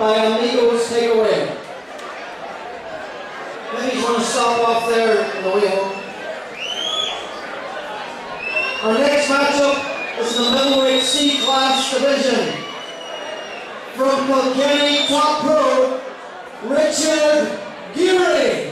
by Amigos Takeaway. Maybe you want to stop off there on the way home. Our next matchup is in the middleweight C-class division. From Kilkenny Top Pro, Richard Gorey.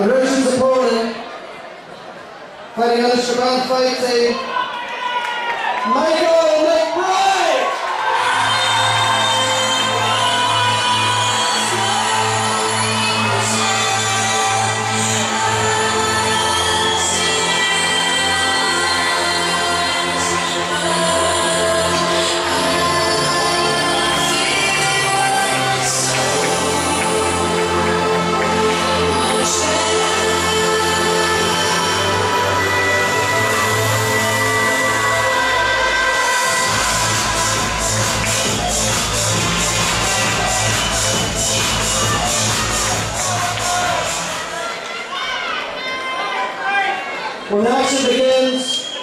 Richard's opponent, fighting on the Shaban fight team, Michael When action begins,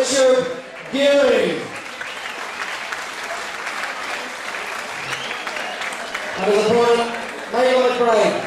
Richard Gorey. Under the front, Mayla McBride.